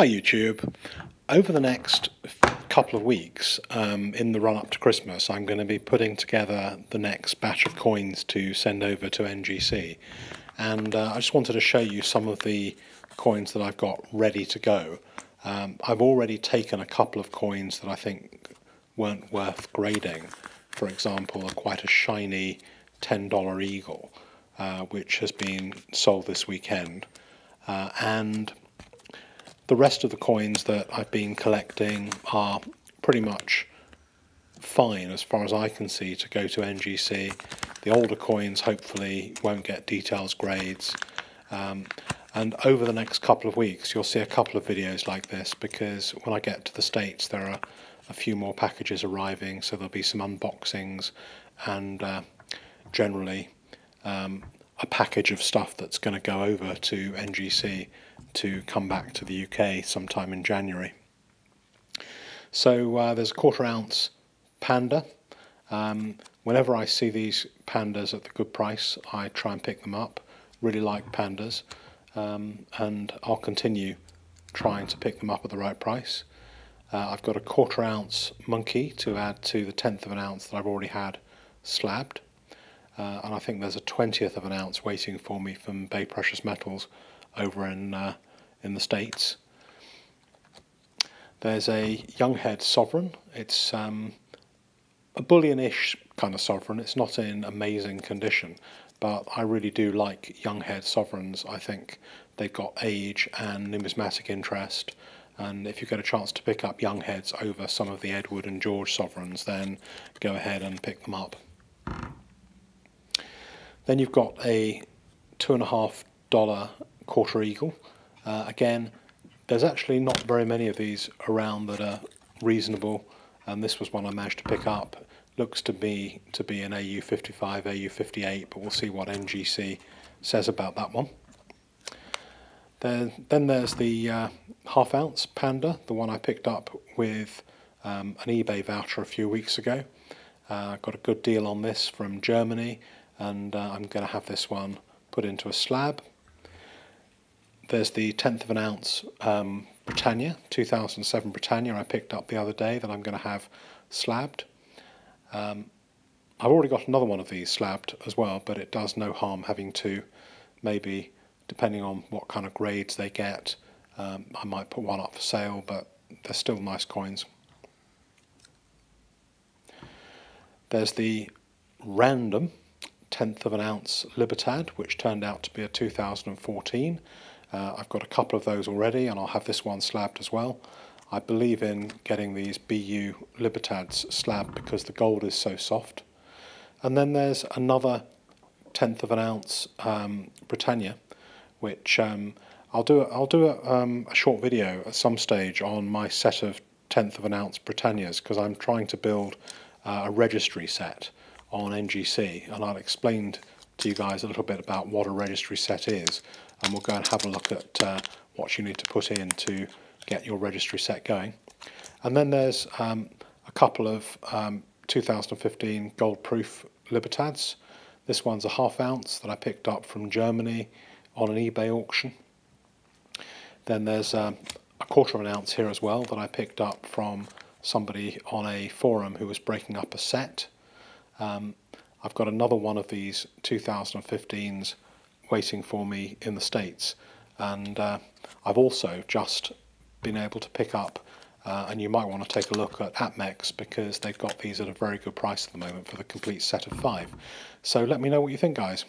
Hi YouTube. Over the next couple of weeks, um, in the run up to Christmas, I'm going to be putting together the next batch of coins to send over to NGC. And uh, I just wanted to show you some of the coins that I've got ready to go. Um, I've already taken a couple of coins that I think weren't worth grading. For example, a quite a shiny $10 eagle, uh, which has been sold this weekend. Uh, and the rest of the coins that I've been collecting are pretty much fine as far as I can see to go to NGC. The older coins hopefully won't get details grades. Um, and over the next couple of weeks you'll see a couple of videos like this because when I get to the States there are a few more packages arriving so there'll be some unboxings and uh, generally um, a package of stuff that's going to go over to NGC to come back to the UK sometime in January. So uh, there's a quarter ounce panda. Um, whenever I see these pandas at the good price, I try and pick them up. Really like pandas, um, and I'll continue trying to pick them up at the right price. Uh, I've got a quarter ounce monkey to add to the tenth of an ounce that I've already had slabbed. Uh, and I think there's a twentieth of an ounce waiting for me from Bay Precious Metals over in uh, in the States. There's a Younghead Sovereign. It's um, a bullion-ish kind of sovereign. It's not in amazing condition, but I really do like Younghead Sovereigns. I think they've got age and numismatic interest. And if you get a chance to pick up young heads over some of the Edward and George sovereigns, then go ahead and pick them up. Then you've got a two and a half dollar quarter eagle. Uh, again, there's actually not very many of these around that are reasonable, and this was one I managed to pick up. Looks to be to be an AU55, AU58, but we'll see what NGC says about that one. Then, then there's the uh, half ounce Panda, the one I picked up with um, an eBay voucher a few weeks ago. Uh, got a good deal on this from Germany, and uh, I'm going to have this one put into a slab there's the tenth of an ounce um, Britannia, 2007 Britannia I picked up the other day that I'm going to have slabbed. Um, I've already got another one of these slabbed as well, but it does no harm having two. Maybe, depending on what kind of grades they get, um, I might put one up for sale, but they're still nice coins. There's the random tenth of an ounce Libertad, which turned out to be a 2014. Uh, I've got a couple of those already and I'll have this one slabbed as well. I believe in getting these BU Libertads slabbed because the gold is so soft. And then there's another tenth of an ounce um, Britannia, which um, I'll do. I'll do a, um, a, short video at some stage on my set of tenth of an ounce Britannias because I'm trying to build uh, a registry set on NGC, and I'll explain to you guys a little bit about what a registry set is and we'll go and have a look at uh, what you need to put in to get your registry set going. And then there's um, a couple of um, 2015 gold proof Libertads. This one's a half ounce that I picked up from Germany on an eBay auction. Then there's um, a quarter of an ounce here as well that I picked up from somebody on a forum who was breaking up a set. Um, I've got another one of these 2015s waiting for me in the States. And uh, I've also just been able to pick up, uh, and you might want to take a look at APMEX because they've got these at a very good price at the moment for the complete set of five. So let me know what you think, guys.